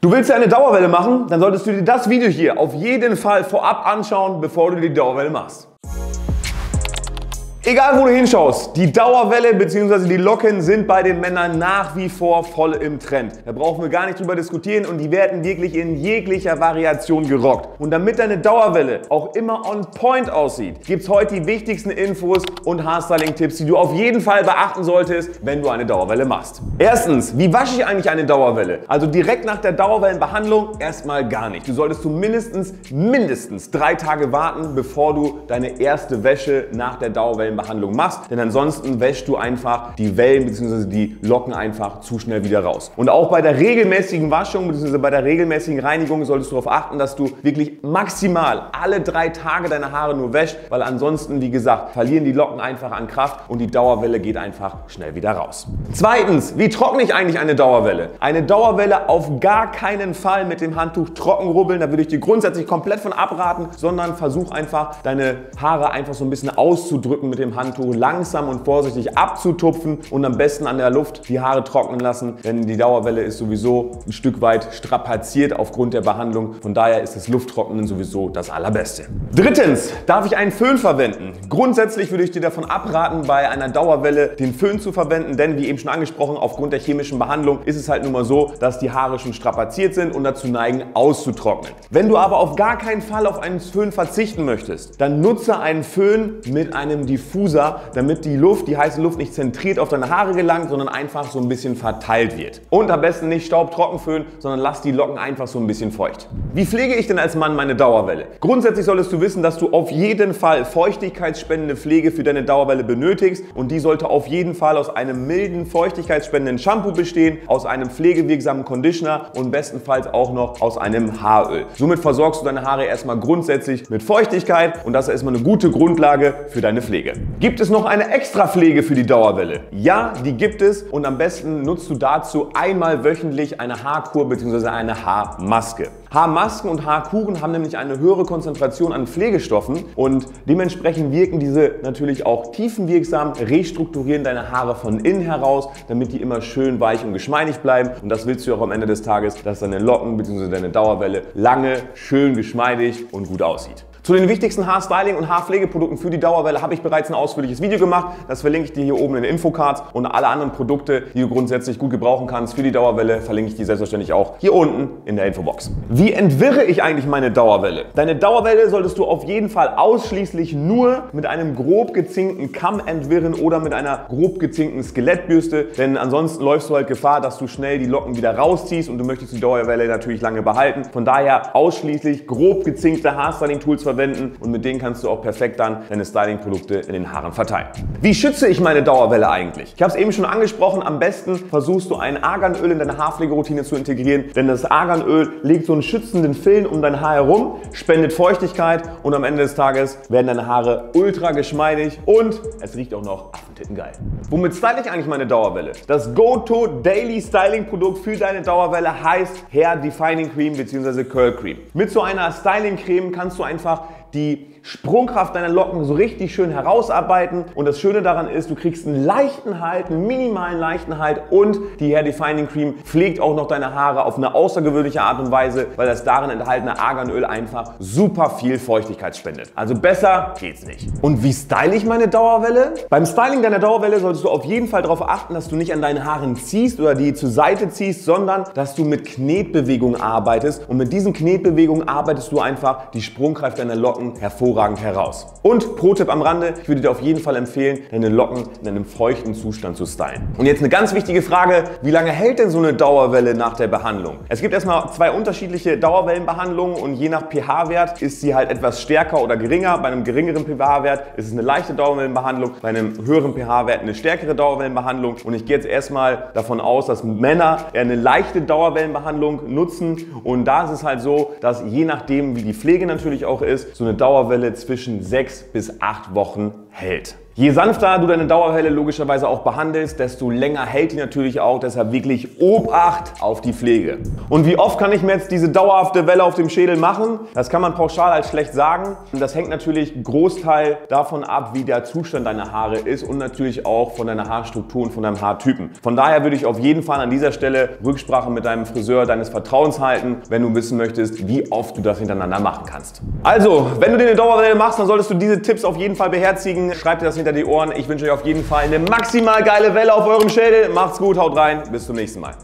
Du willst ja eine Dauerwelle machen, dann solltest du dir das Video hier auf jeden Fall vorab anschauen, bevor du die Dauerwelle machst. Egal wo du hinschaust, die Dauerwelle bzw. die Locken sind bei den Männern nach wie vor voll im Trend. Da brauchen wir gar nicht drüber diskutieren und die werden wirklich in jeglicher Variation gerockt. Und damit deine Dauerwelle auch immer on point aussieht, gibt es heute die wichtigsten Infos und Haarstyling-Tipps, die du auf jeden Fall beachten solltest, wenn du eine Dauerwelle machst. Erstens, wie wasche ich eigentlich eine Dauerwelle? Also direkt nach der Dauerwellenbehandlung erstmal gar nicht. Du solltest du mindestens, drei Tage warten, bevor du deine erste Wäsche nach der Dauerwellenbehandlung Behandlung machst, denn ansonsten wäschst du einfach die Wellen bzw. die Locken einfach zu schnell wieder raus. Und auch bei der regelmäßigen Waschung bzw. bei der regelmäßigen Reinigung solltest du darauf achten, dass du wirklich maximal alle drei Tage deine Haare nur wäschst, weil ansonsten, wie gesagt, verlieren die Locken einfach an Kraft und die Dauerwelle geht einfach schnell wieder raus. Zweitens, wie trockne ich eigentlich eine Dauerwelle? Eine Dauerwelle auf gar keinen Fall mit dem Handtuch trocken rubbeln, da würde ich dir grundsätzlich komplett von abraten, sondern versuch einfach deine Haare einfach so ein bisschen auszudrücken mit dem dem Handtuch langsam und vorsichtig abzutupfen und am besten an der Luft die Haare trocknen lassen, denn die Dauerwelle ist sowieso ein Stück weit strapaziert aufgrund der Behandlung. Von daher ist das Lufttrocknen sowieso das Allerbeste. Drittens, darf ich einen Föhn verwenden? Grundsätzlich würde ich dir davon abraten, bei einer Dauerwelle den Föhn zu verwenden, denn wie eben schon angesprochen, aufgrund der chemischen Behandlung ist es halt nun mal so, dass die Haare schon strapaziert sind und dazu neigen, auszutrocknen. Wenn du aber auf gar keinen Fall auf einen Föhn verzichten möchtest, dann nutze einen Föhn mit einem diffusen Diffuser, damit die Luft, die heiße Luft nicht zentriert auf deine Haare gelangt, sondern einfach so ein bisschen verteilt wird. Und am besten nicht staubtrocken föhnen, sondern lass die Locken einfach so ein bisschen feucht. Wie pflege ich denn als Mann meine Dauerwelle? Grundsätzlich solltest du wissen, dass du auf jeden Fall feuchtigkeitsspendende Pflege für deine Dauerwelle benötigst und die sollte auf jeden Fall aus einem milden, feuchtigkeitsspendenden Shampoo bestehen, aus einem pflegewirksamen Conditioner und bestenfalls auch noch aus einem Haaröl. Somit versorgst du deine Haare erstmal grundsätzlich mit Feuchtigkeit und das ist erstmal eine gute Grundlage für deine Pflege. Gibt es noch eine Extrapflege für die Dauerwelle? Ja, die gibt es und am besten nutzt du dazu einmal wöchentlich eine Haarkur bzw. eine Haarmaske. Haarmasken und Haarkuren haben nämlich eine höhere Konzentration an Pflegestoffen und dementsprechend wirken diese natürlich auch tiefenwirksam, restrukturieren deine Haare von innen heraus, damit die immer schön weich und geschmeidig bleiben. Und das willst du auch am Ende des Tages, dass deine Locken bzw. deine Dauerwelle lange, schön geschmeidig und gut aussieht. Zu den wichtigsten Haarstyling- und Haarpflegeprodukten für die Dauerwelle habe ich bereits ein ausführliches Video gemacht. Das verlinke ich dir hier oben in den Infocards und alle anderen Produkte, die du grundsätzlich gut gebrauchen kannst für die Dauerwelle, verlinke ich dir selbstverständlich auch hier unten in der Infobox. Wie entwirre ich eigentlich meine Dauerwelle? Deine Dauerwelle solltest du auf jeden Fall ausschließlich nur mit einem grob gezinkten Kamm entwirren oder mit einer grob gezinkten Skelettbürste, denn ansonsten läufst du halt Gefahr, dass du schnell die Locken wieder rausziehst und du möchtest die Dauerwelle natürlich lange behalten. Von daher ausschließlich grob gezinkte Haarstyling-Tools verwenden und mit denen kannst du auch perfekt dann deine Styling-Produkte in den Haaren verteilen. Wie schütze ich meine Dauerwelle eigentlich? Ich habe es eben schon angesprochen, am besten versuchst du ein Arganöl in deine Haarpflegeroutine zu integrieren, denn das Arganöl legt so einen schützenden Film um dein Haar herum, spendet Feuchtigkeit und am Ende des Tages werden deine Haare ultra geschmeidig und es riecht auch noch affentittengeil. Womit style ich eigentlich meine Dauerwelle? Das Go-To Daily Styling Produkt für deine Dauerwelle heißt Hair Defining Cream bzw. Curl Cream. Mit so einer Styling Creme kannst du einfach die Sprungkraft deiner Locken so richtig schön herausarbeiten. Und das Schöne daran ist, du kriegst einen leichten Halt, einen minimalen leichten Halt und die Hair Defining Cream pflegt auch noch deine Haare auf eine außergewöhnliche Art und Weise, weil das darin enthaltene Arganöl einfach super viel Feuchtigkeit spendet. Also besser geht's nicht. Und wie style ich meine Dauerwelle? Beim Styling deiner Dauerwelle solltest du auf jeden Fall darauf achten, dass du nicht an deinen Haaren ziehst oder die zur Seite ziehst, sondern dass du mit Knetbewegungen arbeitest. Und mit diesen Knetbewegungen arbeitest du einfach die Sprungkraft deiner Locken hervorragend hervorragend heraus. Und Pro-Tipp am Rande, ich würde dir auf jeden Fall empfehlen, deine Locken in einem feuchten Zustand zu stylen. Und jetzt eine ganz wichtige Frage, wie lange hält denn so eine Dauerwelle nach der Behandlung? Es gibt erstmal zwei unterschiedliche Dauerwellenbehandlungen und je nach pH-Wert ist sie halt etwas stärker oder geringer. Bei einem geringeren pH-Wert ist es eine leichte Dauerwellenbehandlung, bei einem höheren pH-Wert eine stärkere Dauerwellenbehandlung. Und ich gehe jetzt erstmal davon aus, dass Männer eher eine leichte Dauerwellenbehandlung nutzen. Und da ist es halt so, dass je nachdem, wie die Pflege natürlich auch ist, so eine Dauerwelle zwischen sechs bis acht Wochen hält. Je sanfter du deine Dauerwelle logischerweise auch behandelst, desto länger hält die natürlich auch. Deshalb wirklich Obacht auf die Pflege. Und wie oft kann ich mir jetzt diese dauerhafte Welle auf dem Schädel machen? Das kann man pauschal als schlecht sagen. Das hängt natürlich Großteil davon ab, wie der Zustand deiner Haare ist und natürlich auch von deiner Haarstruktur und von deinem Haartypen. Von daher würde ich auf jeden Fall an dieser Stelle Rücksprache mit deinem Friseur deines Vertrauens halten, wenn du wissen möchtest, wie oft du das hintereinander machen kannst. Also, wenn du dir eine Dauerwelle machst, dann solltest du diese Tipps auf jeden Fall beherzigen. Schreib dir das hinter die Ohren. Ich wünsche euch auf jeden Fall eine maximal geile Welle auf eurem Schädel. Macht's gut, haut rein. Bis zum nächsten Mal.